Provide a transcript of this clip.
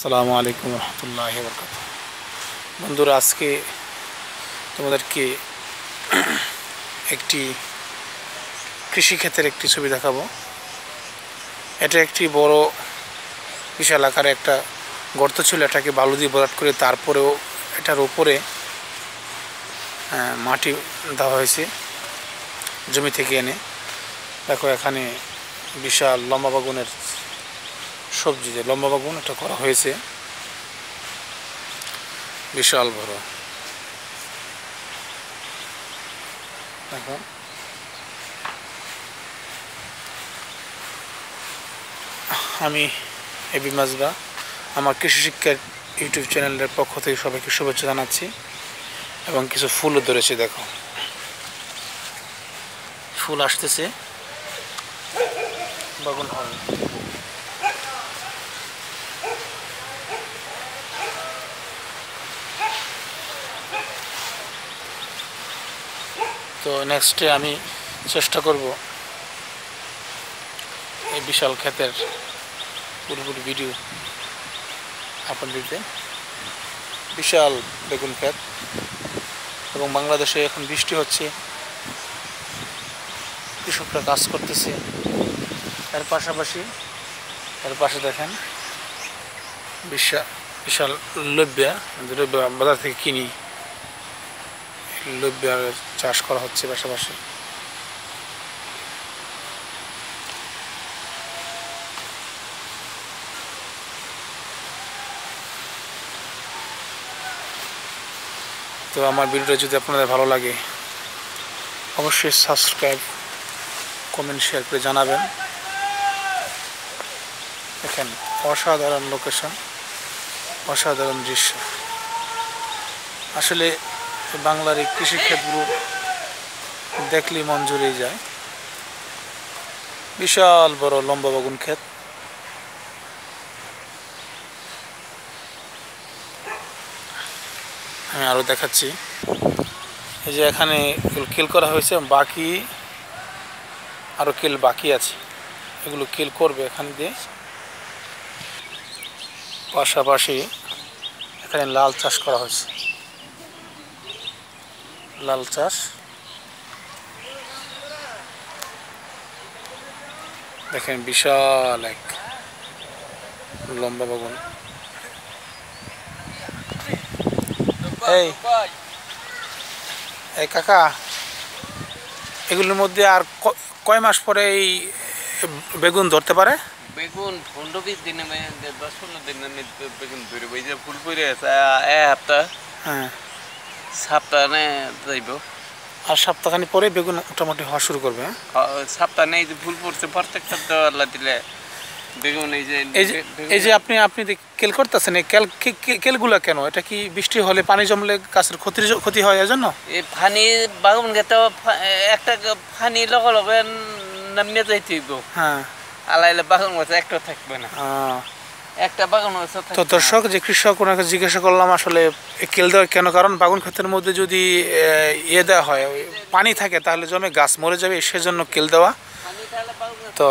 আসসালামু আলাইকুম রহমতুল্লাহ বরকাত বন্ধুরা, আজকে তোমাদেরকে একটি কৃষিক্ষেত্রের একটি ছবি দেখাবো। এটা একটি বড় বিশাল আকারে একটা গর্ত ছিল, এটাকে বালু দিয়ে ভরাট করে তারপরেও এটার উপরে মাটি দেওয়া হয়েছে জমি থেকে এনে। দেখো, এখানে বিশাল লম্বা বাগুনের সবজি যে লম্বা বাগুন, এটা করা হয়েছে। বিশাল বড়। দেখো আমি এবি মাজবা আমার কৃষি শিক্ষার ইউটিউব চ্যানেলের পক্ষ থেকে সবাইকে শুভেচ্ছা জানাচ্ছি এবং কিছু ফুলও ধরেছে, দেখো। ফুল আসতেছে। বাগুন হবে। তো নেক্সটে আমি চেষ্টা করব এই বিশাল ক্ষেতের পুরোপুরি ভিডিও দিতে। বিশাল বেগুন ক্ষেত এবং বাংলাদেশে এখন বৃষ্টি হচ্ছে। কৃষকরা কাজ করতেছে। এর পাশাপাশি, এর পাশে দেখেন বিশাল বিশাল লব্যা লব্যা বাজার থেকে কিনি। লব্যার চাষ করা হচ্ছে পাশাপাশি। তো আমার ভিডিওটা যদি আপনাদের ভালো লাগে, অবশ্যই সাবস্ক্রাইব, কমেন্ট, শেয়ার করে জানাবেন। দেখেন, অসাধারণ লোকেশন, অসাধারণ দৃশ্য। আসলে বাংলার এই কৃষিক্ষেত্রগুলো দেখলেই জুড়ে যায়। বিশাল বড় লম্বা বাগুন ক্ষেত। আমি আরও দেখাচ্ছি। এই যে এখানে কেল করা হয়েছে, বাকি আরও কেল বাকি আছে। এগুলো কেল করবে এখানে দিয়ে। পাশাপাশি এখানে লাল চাষ করা হয়েছে। লাল চাষ। দেখেন বিশাল এক লম্বা বাগুন এই এই কাকা এগুলোর মধ্যে আর কয় মাস পরে এই বেগুন ধরতে পারে? বেগুন পনেরো বিশ দিনে দশ পনেরো দিনে বেগুন ধরে ওই যে ফুল পরে আছে আ- এ সপ্তাহ হ্যাঁ। সপ্তাহে যাইব। আর সপ্তাহখানি পরে বেগুন মোটামুটি হওয়া শুরু করবে হ্যাঁ? সপ্তাহ নেই যে ফুল পড়ছে প্রত্যেকটা আল্লাহ দিলে বেগুন এই যে এই যে এই আপনি আপনি কেল করতেছেন এই কেল কেলগুলা কেন? এটা কি বৃষ্টি হলে পানি জমলে গাছের ক্ষতি ক্ষতি হয় এজন্য? এই ফানি বাগুন খেতে একটা ফানি লগে লগে নামিয়ে যাইতে হ্যাঁ। আলাইলে বাগুন গাছ একটা থাকবে না। আহ, একটা বাগান তো দর্শক, যে কৃষক, ওনাকে জিজ্ঞাসা করলাম আসলে কেল দেওয়া কেন? কারণ বাগুন ক্ষেতের মধ্যে যদি ইয়ে দেওয়া হয়, পানি থাকে, তাহলে জমে গাছ মরে যাবে, সেজন্য কেল দেওয়া। তো